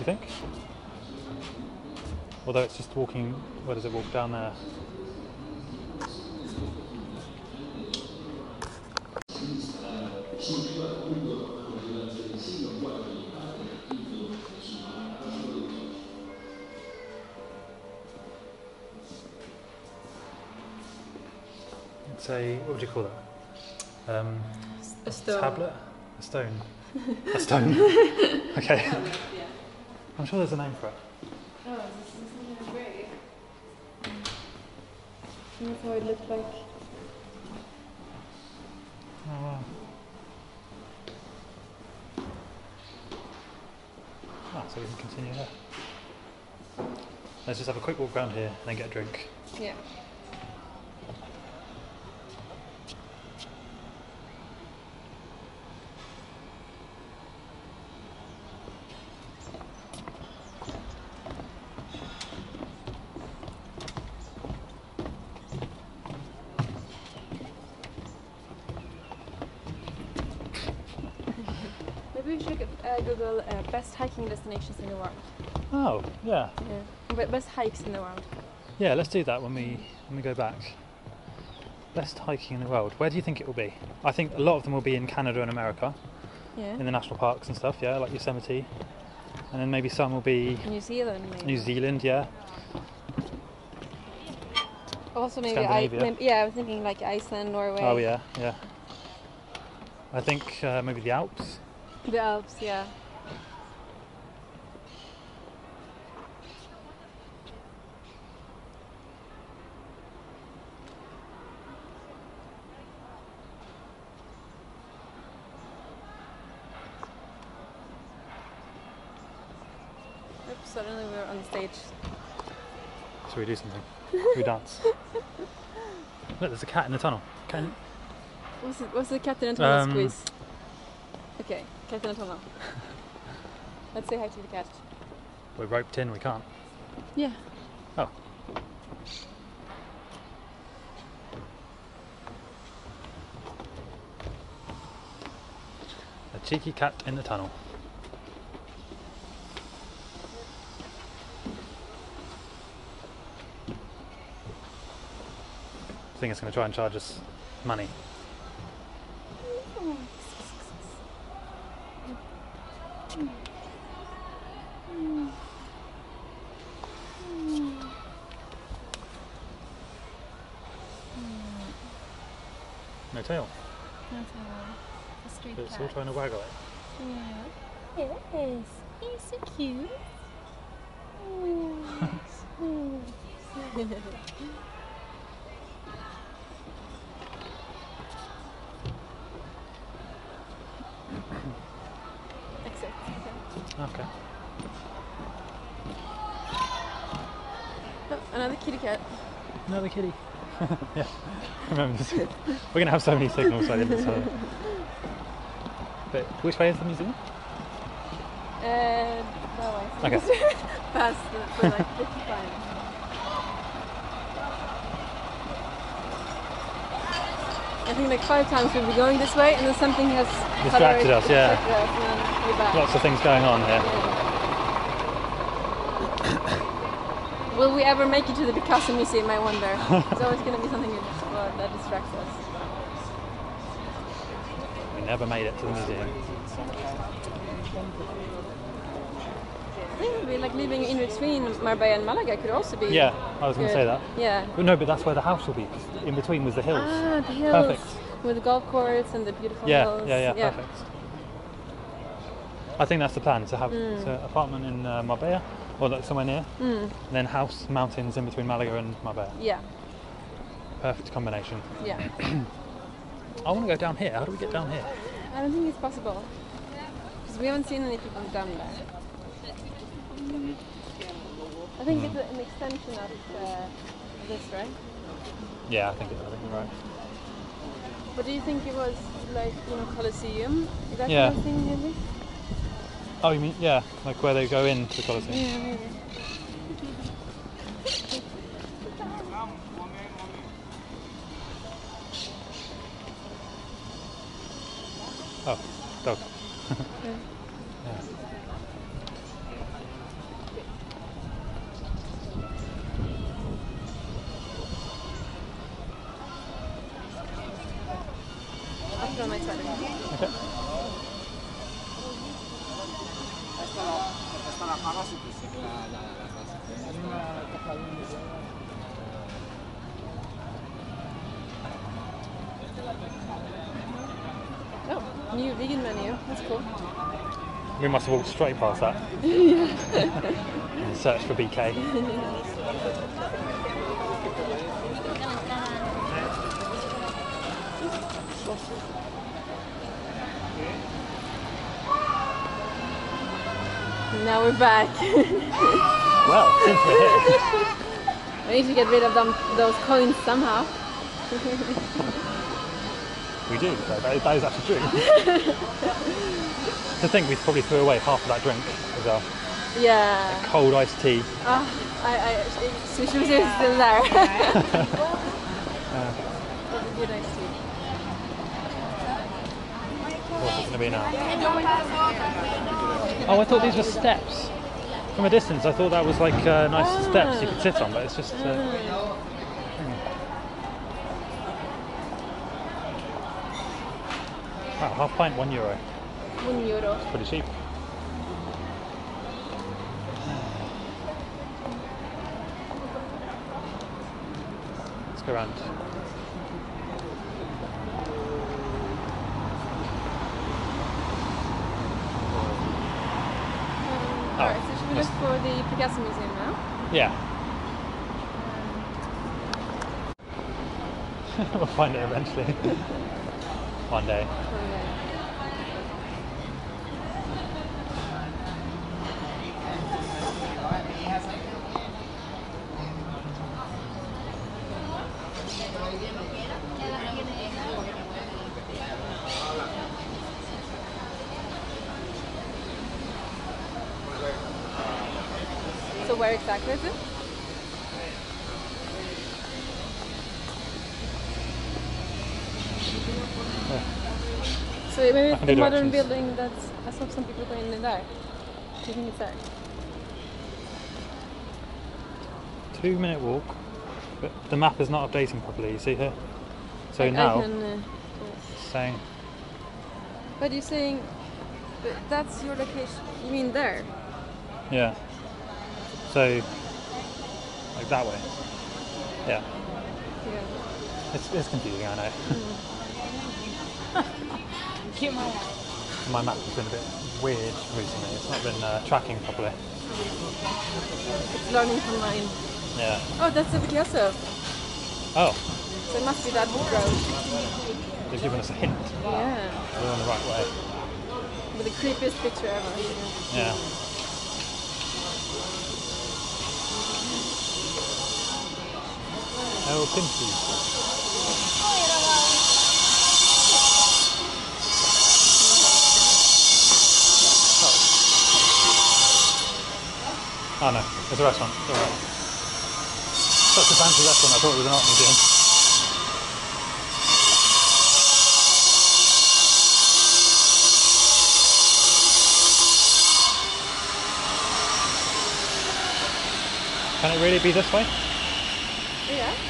you think? Although it's just walking, where does it walk down there? It's a, what would you call that? Um, A stone. tablet? A stone? a stone? okay. I'm sure there's a name for it. Oh, this is something grey. That's how it looked like. Oh, wow. Ah, so we can continue here. Let's just have a quick walk around here and then get a drink. Yeah. Should uh, Google uh, best hiking destinations in the world. Oh, yeah. Yeah. Best hikes in the world. Yeah, let's do that when we when we go back. Best hiking in the world. Where do you think it will be? I think a lot of them will be in Canada and America, Yeah. in the national parks and stuff, yeah, like Yosemite. And then maybe some will be New Zealand. Maybe. New Zealand, yeah. Also maybe, I, maybe yeah, I was thinking like Iceland, Norway. Oh yeah, yeah. I think uh, maybe the Alps. The Alps, yeah. Oops, suddenly we're on stage. So we do something? We dance? Look, there's a cat in the tunnel. Can What's, it, what's the cat in the tunnel Um, squeeze? Okay, cat in a tunnel. Let's say hi to the cat. we're roped in, we can't. Yeah. Oh. A cheeky cat in the tunnel. I think it's going to try and charge us money. No tail. That's a, a street But it's all trying to waggle it. Yeah. Yes. He's so cute. Exit. Okay. Oh, another kitty cat. Another kitty. yeah. Remember this. We're going to have so many signals by the end of the. But which way is the museum? Uh, that way. Okay. Past the, for like 55. I think like five times we'll be going this way and then something has Distracted us, yeah. distracted us, and then we're back. Lots of things going on here. Will we ever make it to the Picasso Museum, I wonder? it's always going to be something that distracts us. We never made it to the museum. I think maybe like living in between Marbella and Malaga could also be Yeah, I was going to say that. Yeah. But no, but that's where the house will be. in between was the hills. Ah, the hills. Perfect. With the golf course and the beautiful yeah, hills. yeah, yeah, yeah. perfect. I think that's the plan to have Mm. so apartment in uh, Marbella or like somewhere near, Mm, and then house, mountains in between Malaga and Marbella. yeah, Perfect combination. yeah. I want to go down here. How do we get down here? I don't think it's possible. Because we haven't seen any people down there. I think it's an extension of uh, this, right? Yeah, I think, it, I think you're right. But do you think it was like, you know, Colosseum? Is that Yeah. I was thinking maybe? Oh, you mean yeah, like where they go into the Colosseum? Yeah. Yeah. on my side. Okay. Oh, new vegan menu. That's cool. We must have walked straight past that. and searched for BK. Now we're back. Well, since we're here, I need to get rid of them, those coins somehow. we do. So that, that is actually true. to think we probably threw away half of that drink as well. Yeah. Cold iced tea. Ah, I, I, sushi is still there. That's a good iced tea. What's it going to be now? Oh, I thought these were steps. From a distance, I thought that was like uh, nice steps you could sit on, but it's just. Uh, wow, half pint, one euro. One euro. It's pretty cheap. Let's go around. Um, alright, so should we look for the Picasso Museum now? Yeah. Um, we'll find it eventually. One day. Okay. So where exactly is it? So maybe I can the modern building that's I saw some people going in there. Do you think it's there? Two minute walk. But the map is not updating properly, you see here? So I, I now, can, uh, saying, but you're saying but that's your location. You mean there? yeah. So, like that way. Yeah. Yeah. It's, it's confusing, I know. My map has been a bit weird recently. It's not been uh, tracking properly. It's learning from mine. Yeah. Oh, that's the Picasso. Oh, So it must be that road. they've given us a hint. Yeah. We're on the right way. With the creepiest picture ever. Yeah. El Pimpi. Oh no, it's a restaurant. It's alright. Such a fancy restaurant, I thought it was an art museum. Can it really be this way? Yeah.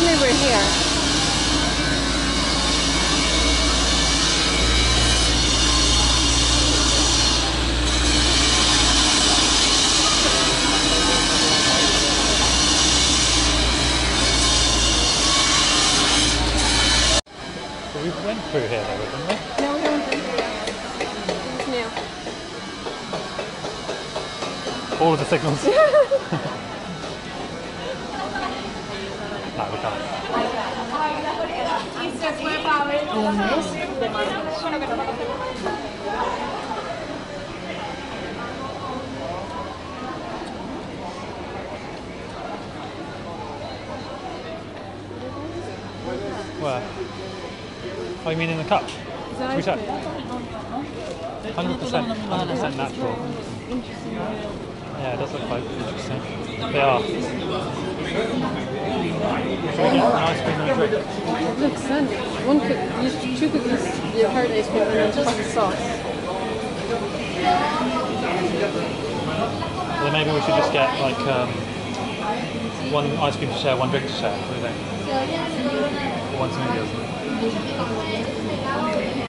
suddenly we're here. We went through here though, didn't we? No, we don't. It's new. All of the signals. cortado. Y se Where? Oh, you mean in the cup? Should we touch. 100%, 100% natural. Yeah, it does look quite interesting. They are. Sandwich. One cook, two cookies, the hard ice cream, and just the sauce. Maybe we should just get like um, one ice cream to share, one drink to share. What do you think? One something. me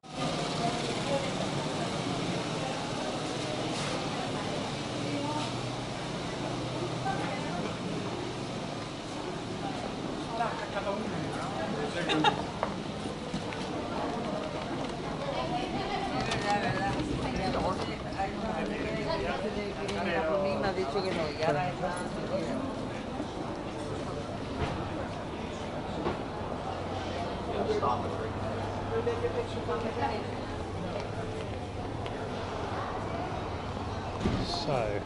So,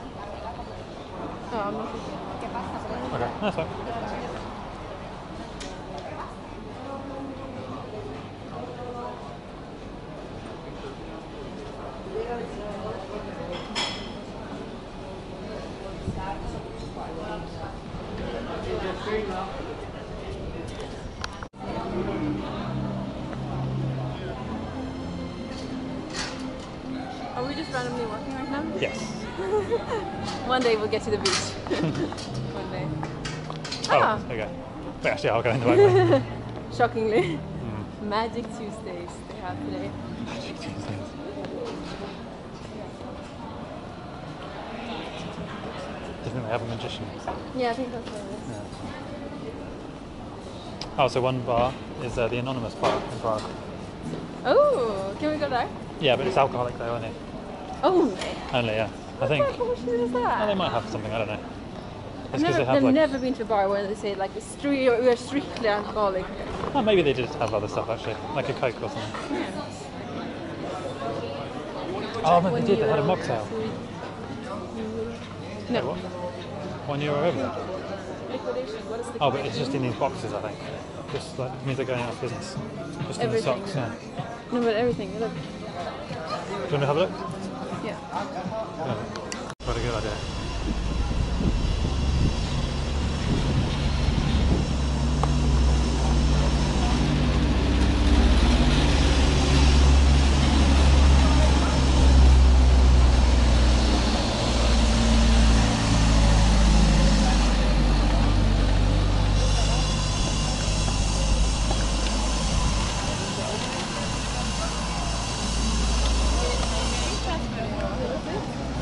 Oh, okay, that's fine. Are we just randomly walking right now? Yes. One day we'll get to the beach. One day. Oh, Ah. okay. Wait, actually, I'll go in the way. Shockingly. Hmm. Magic Tuesdays they have today. Do you think they have a magician? Yeah, I think that's what it is. Oh, so one bar is uh, the Anonymous bar in Prague. Oh, can we go there? Yeah, but it's alcoholic though, only. Oh, Only, yeah. I think. what bullshit is that? Oh, they might have something. I don't know. I've It's because never, they have I've like. never been to a bar where they say like we are strictly alcoholic. Oh, maybe they did have other stuff actually, like a Coke or something. Oh, no, they did. They had a mocktail. Wait, No. what? One euro over there. Liquidation. What is Oh, but it's just in these boxes, I think. Just like it means they're going out of business. Just in the socks. Yeah. No, but everything. Look. Do you want to have a look? Yeah. What a good idea.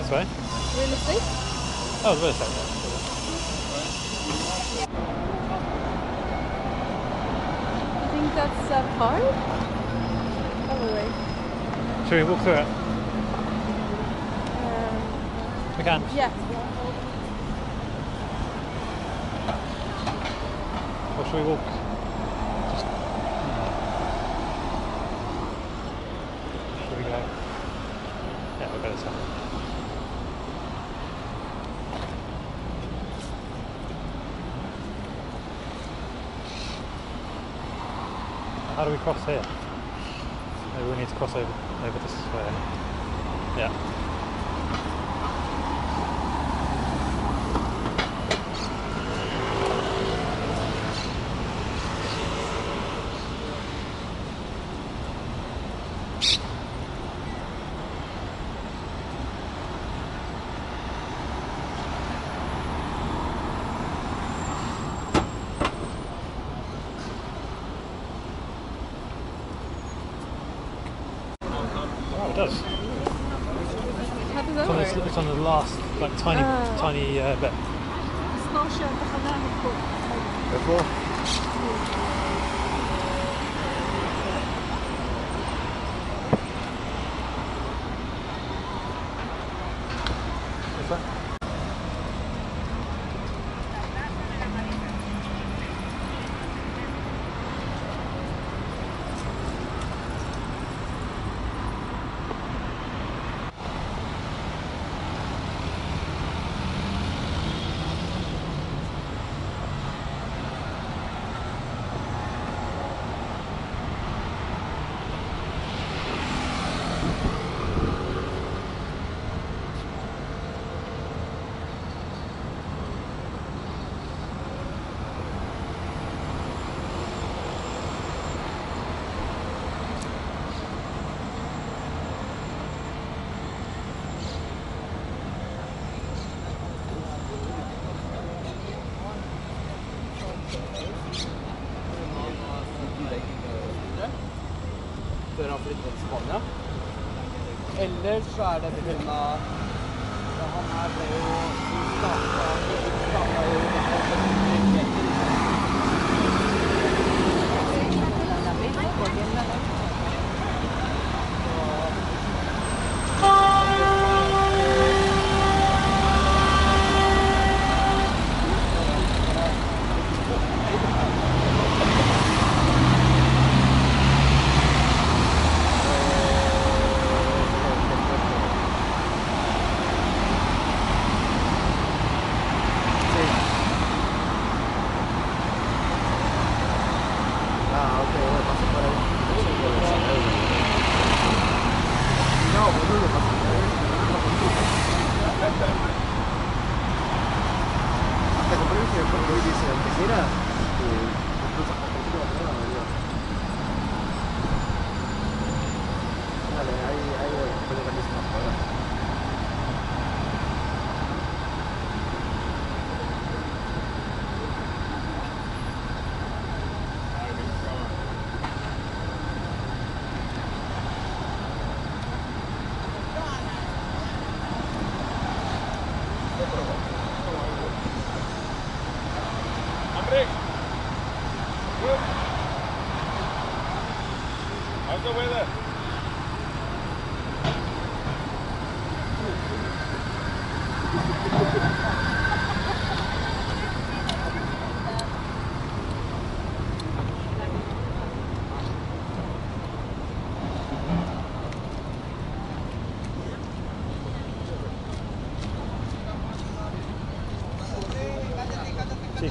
This way. Real estate. Oh, the real estate. I think that's a park. Probably. Should we walk through it? Can. yeah. Or should we walk? Just. Hmm. Should we go? Yeah, we'll go this way. How do we cross here? Maybe we need to cross over over this way. Yeah. It does. How does that It's on, this, it's on the last, like tiny, Ah. tiny uh, bit. Before. Eller så er det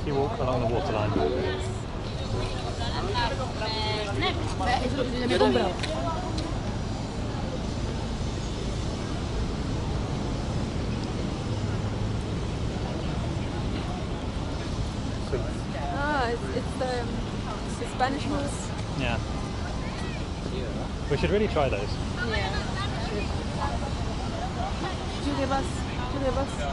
You walk along the waterline. Ah, it's, it's the, it's the Spanish mousse. Yeah. We should really try those. Yeah. Should you give us? Should you give us?